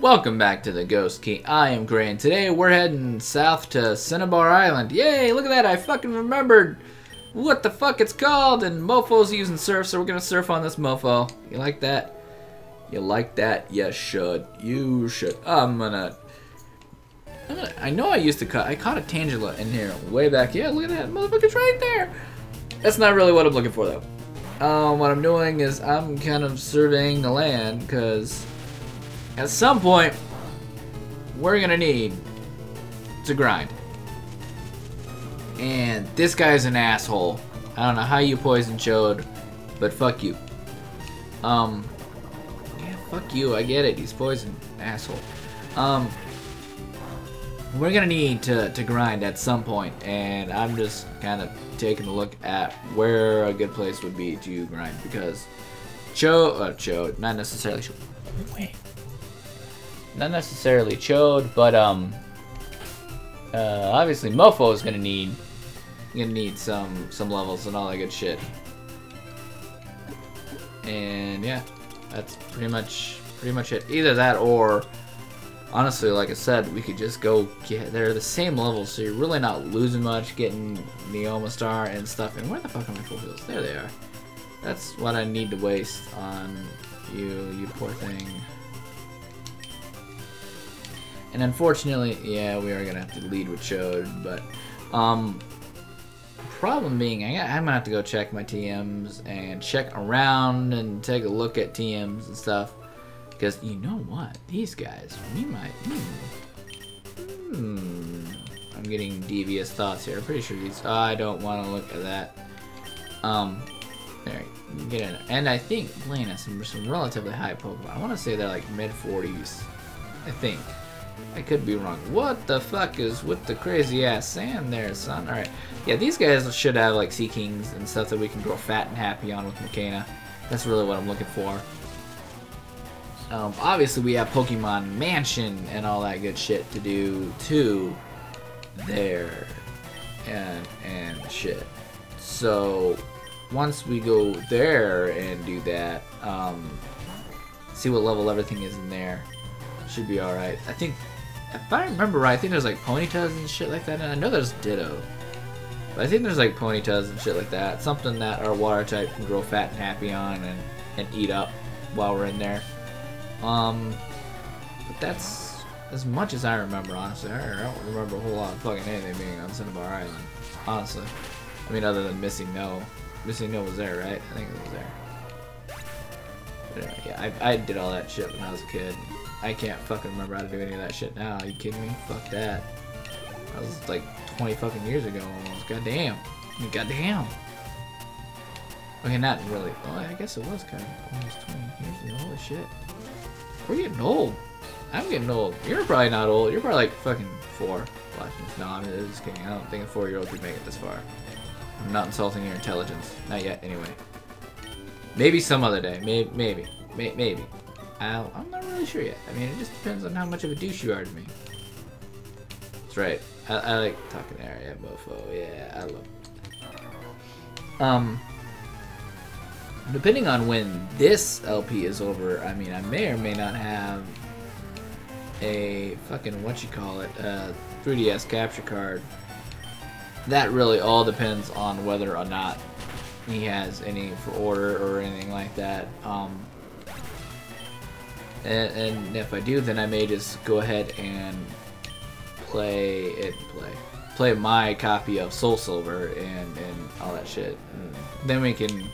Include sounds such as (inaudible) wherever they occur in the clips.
Welcome back to the Ghost Key. I am Gray, and today we're heading south to Cinnabar Island. Yay, look at that, I fucking remembered what the fuck it's called, and Mofo's using surf, so we're gonna surf on this mofo. You like that? You like that? You should. You should. I'm gonna... I'm gonna I know I used to cut... I caught a Tangela in here way back. Yeah, look at that. Motherfucker's right there. That's not really what I'm looking for, though. Um, what I'm doing is I'm kind of surveying the land, because at some point, we're gonna need to grind. And this guy's an asshole. I don't know how you poison Chode, but fuck you. Um, yeah, fuck you. I get it. He's poison, asshole. Um, we're gonna need to, to grind at some point, and I'm just kind of taking a look at where a good place would be to grind because Chode, uh, Chode, not necessarily Chode. Wait not necessarily Chode, but um, uh, obviously Mofo is gonna need gonna need some some levels and all that good shit. And yeah, that's pretty much pretty much it. Either that or honestly, like I said, we could just go get they're the same levels, so you're really not losing much getting Neoma Star and stuff. And where the fuck are my full heals? There they are. That's what I need to waste on you, you poor thing. And unfortunately, yeah, we are gonna have to lead with Chode, but um, problem being, I am gonna have to go check my TMs and check around and take a look at TMs and stuff, because you know what, these guys, we might. Hmm, hmm, I'm getting devious thoughts here. I'm pretty sure these. Oh, I don't want to look at that. Um, there, get in. And I think Blaine has some some relatively high Pokemon. I want to say they're like mid 40s. I think. I could be wrong. What the fuck is with the crazy ass sand there, son? Alright. Yeah, these guys should have like Sea Kings and stuff that we can grow fat and happy on with Makena. That's really what I'm looking for. Um, obviously, we have Pokemon Mansion and all that good shit to do too. There. And, and shit. So, once we go there and do that, um, see what level everything is in there should be alright. I think, if I remember right, I think there's like ponytails and shit like that, and I know there's Ditto. But I think there's like ponytails and shit like that. Something that our water type can grow fat and happy on and, and eat up while we're in there. Um, but that's as much as I remember, honestly. I don't remember a whole lot of fucking anything being on Cinnabar Island, honestly. I mean, other than MissingNo. Missing No was there, right? I think it was there. Anyway, yeah, I, I did all that shit when I was a kid. I can't fucking remember how to do any of that shit now. Are you kidding me? Fuck that. That was like 20 fucking years ago almost. Goddamn. Goddamn. Okay, not really. Well, I guess it was kind of almost 20 years ago. Holy shit. We're getting old. I'm getting old. You're probably not old. You're probably like fucking four watching. No, I'm just kidding. I don't think a four-year-old could make it this far. I'm not insulting your intelligence. Not yet, anyway. Maybe some other day. Maybe. Maybe. Maybe. I'm not really sure yet. I mean, it just depends on how much of a douche you are to me. That's right. I, I like talking. Yeah, mofo. Yeah, I love it. Um, depending on when this LP is over, I mean, I may or may not have a fucking, what you call it, uh, 3DS capture card. That really all depends on whether or not he has any for order or anything like that. Um, and, and, if I do, then I may just go ahead and play it, play, play my copy of Soul Silver and, and all that shit. And then we can,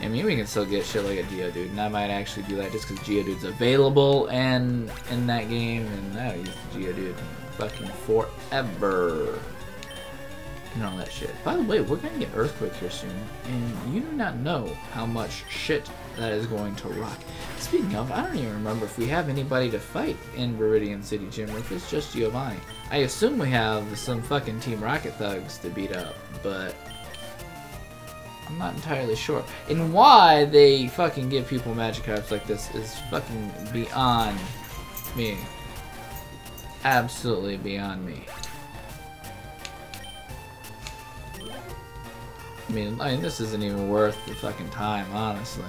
I mean, we can still get shit like a Geodude, and I might actually do that just because Geodude's available and in that game, and I'll use Geodude fucking forever and all that shit. By the way, we're gonna get Earthquake here soon, and you do not know how much shit that is going to rock. Speaking of, I don't even remember if we have anybody to fight in Viridian City Gym, or if it's just Giovanni. I assume we have some fucking Team Rocket thugs to beat up, but I'm not entirely sure. And why they fucking give people Magikarps like this is fucking beyond me. Absolutely beyond me. I mean, I mean, this isn't even worth the fucking time, honestly.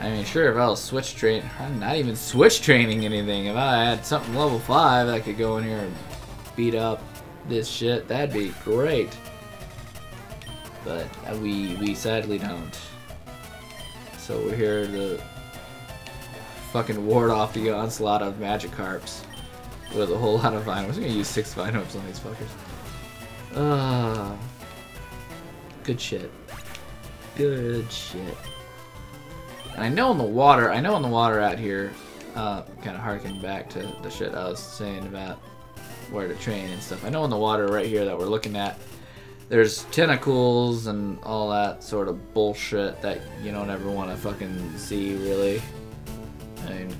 I mean, sure, if I was switch train, I'm not even switch training anything. If I had something level 5 I could go in here and beat up this shit, that'd be great. But uh, we, we sadly don't. So we're here to fucking ward off the onslaught of Magikarps with a whole lot of Vinoms. I'm gonna use six Vinoms on these fuckers. Ah, good shit. Good shit. And I know in the water, I know in the water out here, uh, kind of harking back to the shit I was saying about where to train and stuff. I know in the water right here that we're looking at, there's Tentacools and all that sort of bullshit that you don't ever want to fucking see, really. I mean,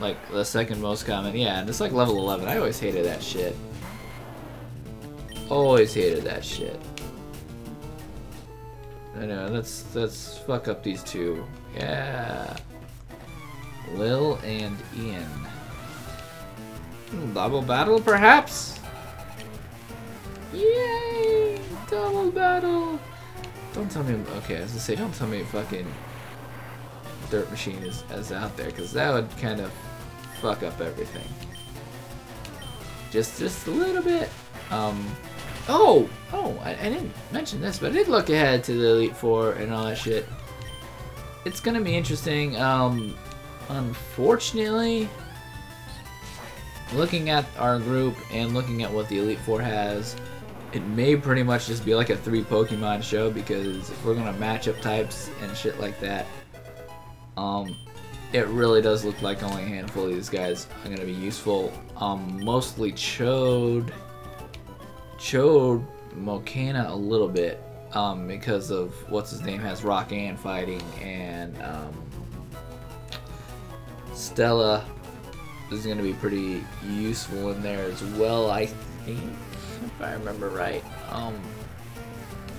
like the second most common, yeah, and it's like level 11. I always hated that shit. Always hated that shit. I know, let's let's fuck up these two. Yeah. Lil and Ian. Hmm, double battle, perhaps? Yay! Double battle! Don't tell me. Okay, as I say, don't tell me fucking Dirt Machine is, is out there, because that would kind of fuck up everything. Just, just a little bit. Um. Oh, oh! I, I didn't mention this, but I did look ahead to the Elite Four and all that shit it's gonna be interesting. Um, unfortunately, looking at our group and looking at what the Elite Four has, it may pretty much just be like a three Pokemon show because if we're gonna match up types and shit like that, um, it really does look like only a handful of these guys are gonna be useful. Um, mostly Chode, Chode, Mokana a little bit, um, because of what's his name has rock and fighting and um, Stella is going to be pretty useful in there as well I think if I remember right. Um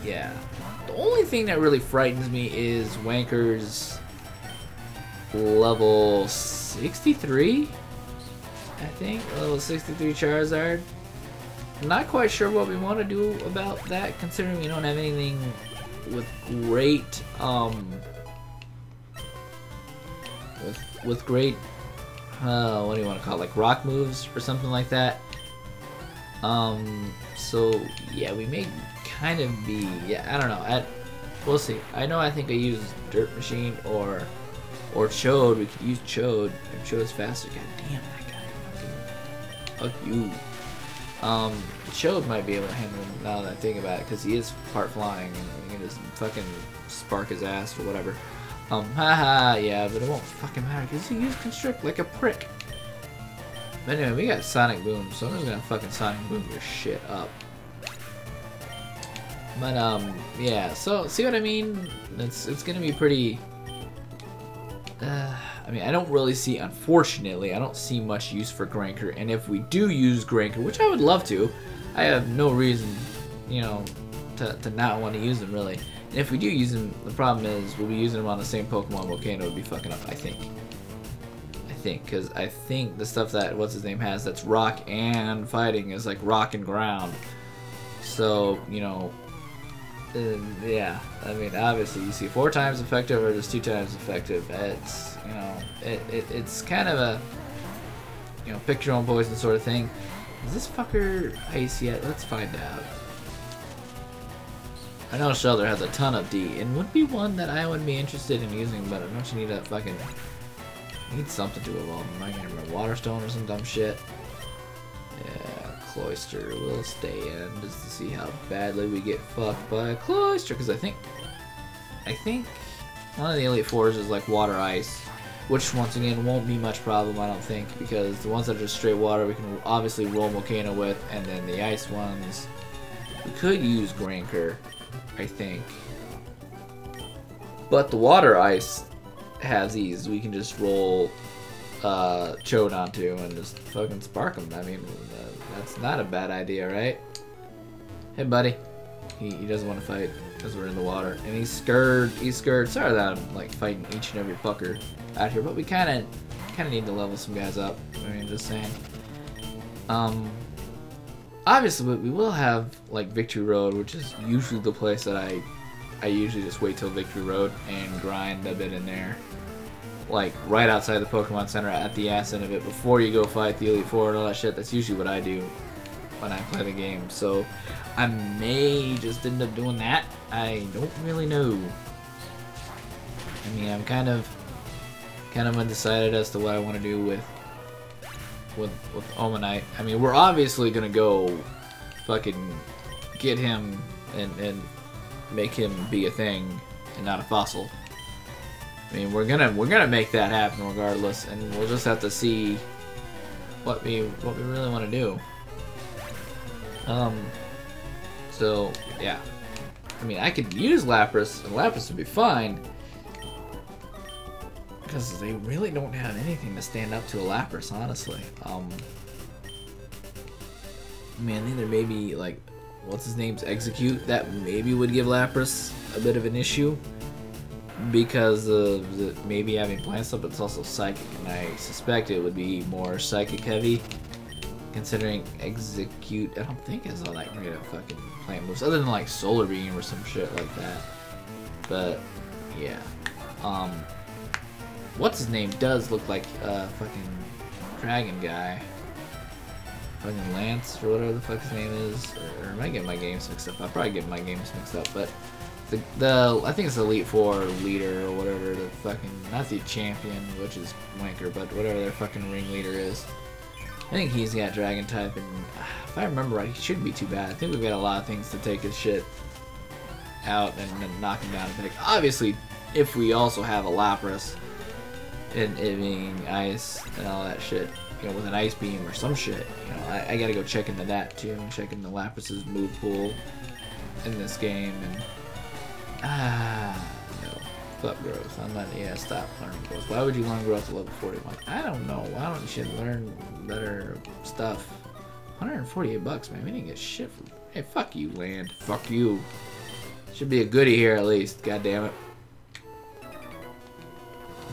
yeah. The only thing that really frightens me is Wanker's level 63 I think level 63 Charizard not quite sure what we want to do about that, considering we don't have anything with great, um, with, with great, uh, what do you want to call it, like rock moves or something like that. Um, so, yeah, we may kind of be, yeah, I don't know, I, we'll see. I know I think I use Dirt Machine or, or Chode, we could use Chode, if Chode's faster, god damn that guy, fuck you. Um, Chode might be able to handle him now that I think about it, because he is part flying, and you can just fucking spark his ass or whatever. Um, haha, yeah, but it won't fucking matter, because he used Constrict like a prick. But anyway, we got Sonic Boom, so I'm just gonna fucking Sonic Boom your shit up. But, um, yeah, so, see what I mean? It's, it's gonna be pretty... Uh, I mean, I don't really see, unfortunately, I don't see much use for Granker. And if we do use Granker, which I would love to, I have no reason, you know, to, to not want to use them, really. And if we do use them, the problem is we'll be using them on the same Pokemon Volcano would be fucking up, I think. I think, because I think the stuff that, what's his name, has that's rock and fighting is like rock and ground. So, you know, and yeah, I mean, obviously, you see four times effective or just two times effective. It's, you know, it, it it's kind of a, you know, pick your own poison sort of thing. Is this fucker ice yet? Let's find out. I know Shellder has a ton of D, and would be one that I would be interested in using, but I don't you need a fucking, need something to evolve. Am I gonna remember Waterstone or some dumb shit? Yeah. Cloyster will stay in just to see how badly we get fucked by a Cloyster. Because I think, I think one of the Elite Fours is like Water Ice, which once again won't be much problem, I don't think, because the ones that are just straight water we can obviously roll Volcano with, and then the Ice ones, we could use Granker, I think. But the Water Ice has these. We can just roll uh, Chode onto and just fucking spark them. I mean, that's not a bad idea, right? Hey, buddy. He, he doesn't want to fight because we're in the water. And he's scared. He's scared. Sorry that I'm like fighting each and every fucker out here, but we kind of kind of need to level some guys up. I mean, just saying. Um, obviously, we will have like Victory Road, which is usually the place that I I usually just wait till Victory Road and grind a bit in there. Like right outside the Pokemon Center at the ass end of it before you go fight the Elite Four and all that shit. That's usually what I do when I play the game. So I may just end up doing that. I don't really know. I mean, I'm kind of kind of undecided as to what I want to do with with with Omanyte. I mean, we're obviously gonna go fucking get him and and make him be a thing and not a fossil. I mean, we're gonna we're gonna make that happen regardless, and we'll just have to see what we what we really want to do. Um. So yeah, I mean, I could use Lapras, and Lapras would be fine because they really don't have anything to stand up to a Lapras, honestly. Um. Man, either maybe like what's his name's Exeggcute that maybe would give Lapras a bit of an issue because of the, maybe having plant stuff, but it's also psychic, and I suspect it would be more psychic heavy. Considering Exeggcute, I don't think is all that great at fucking plant moves, other than like Solar Beam or some shit like that. But yeah, um, what's his name does look like a fucking dragon guy. Fucking Lance or whatever the fuck his name is, or, or am I getting my games mixed up? I probably get my games mixed up, but the, the I think it's Elite Four leader or whatever the fucking not the champion, which is Wanker, but whatever their fucking ringleader is. I think he's got Dragon type, and (sighs) if I remember right, he shouldn't be too bad. I think we've got a lot of things to take his shit out and, and knock him down a bit. Obviously, if we also have a Lapras and it being ice and all that shit, you know, with an ice beam or some shit, you know, I, I gotta go check into that too, and check into Lapras's move pool in this game and Ah, no. Fuck growth. I'm not, yeah, stop learning growth. Why would you learn growth at level 41? I don't know. Why don't you learn better stuff? 148 bucks, man. We didn't get shit for. Hey, fuck you, land. Fuck you. Should be a goodie here at least. God damn it.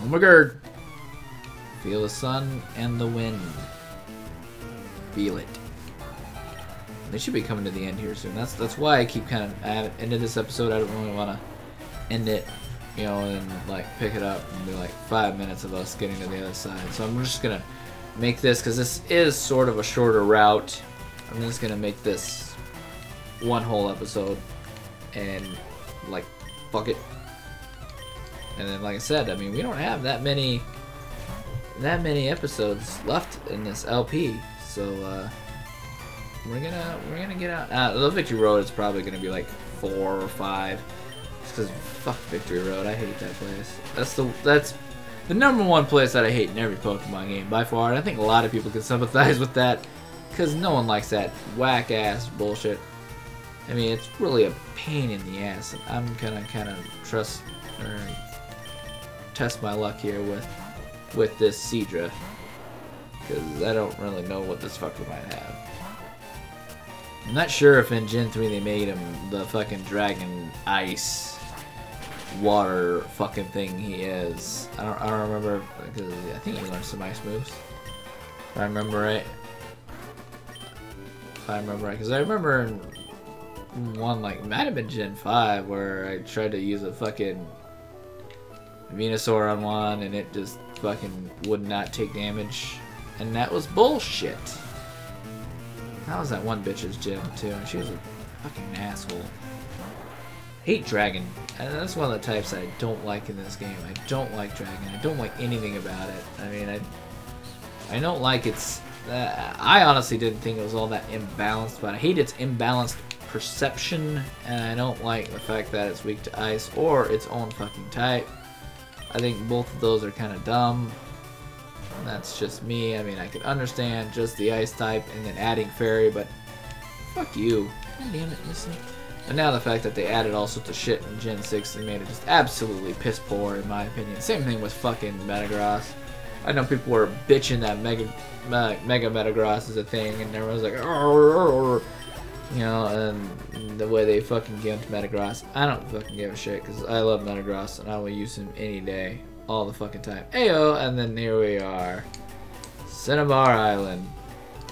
Oh my god. Feel the sun and the wind. Feel it. They should be coming to the end here soon. That's that's why I keep kind of ended this episode. I don't really want to end it, you know, and like pick it up and be like five minutes of us getting to the other side. So I'm just gonna make this because this is sort of a shorter route. I'm just gonna make this one whole episode and like fuck it. And then, like I said, I mean, we don't have that many that many episodes left in this LP, so. uh we're gonna we're gonna get out. Uh, the Victory Road is probably gonna be like four or five. Because fuck Victory Road, I hate that place. That's the that's the number one place that I hate in every Pokemon game by far. And I think a lot of people can (laughs) sympathize with that because no one likes that whack ass bullshit. I mean, it's really a pain in the ass, I'm gonna kind of trust or test my luck here with with this Seadra because I don't really know what this fucker might have. I'm not sure if in Gen 3 they made him the fucking dragon ice water fucking thing he is. I don't, I don't remember, because I think he learned some ice moves. If I remember right. If I remember right, because I remember in one, like, might have been Gen 5, where I tried to use a fucking Venusaur on one, and it just fucking would not take damage. And that was bullshit. That was that one bitch's gym too, and she was a fucking asshole. Hate Dragon. And that's one of the types I don't like in this game. I don't like Dragon. I don't like anything about it. I mean, I I don't like its. Uh, I honestly didn't think it was all that imbalanced, but I hate its imbalanced perception, and I don't like the fact that it's weak to ice or its own fucking type. I think both of those are kind of dumb. That's just me. I mean, I could understand just the ice type and then adding fairy, but fuck you. God damn it, listen. And now the fact that they added all sorts of shit in Gen 6 and made it just absolutely piss poor, in my opinion. Same thing with fucking Metagross. I know people were bitching that Mega Mega Metagross is a thing, and everyone's like, you know, and the way they fucking to Metagross. I don't fucking give a shit, because I love Metagross, and I will use him any day all the fucking time. Ayo, and then here we are. Cinnabar Island.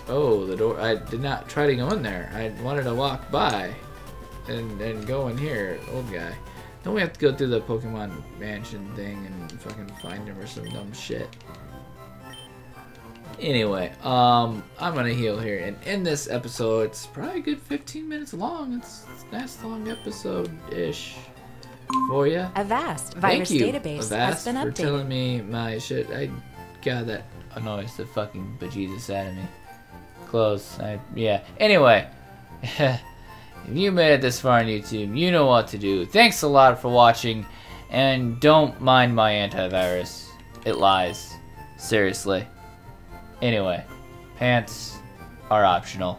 Oh, the door. I did not try to go in there. I wanted to walk by and, and go in here, old guy. Don't we have to go through the Pokemon Mansion thing and fucking find him or some dumb shit? Anyway, um, I'm gonna heal here, and in this episode, it's probably a good 15 minutes long. It's, it's a nice long episode-ish for you. A vast Thank virus you, database has Avast, been for updated. telling me my shit. I, God, that annoys the fucking bejesus out of me. Close. I, yeah. Anyway, (laughs) if you made it this far on YouTube, you know what to do. Thanks a lot for watching, and don't mind my antivirus. It lies. Seriously. Anyway, pants are optional.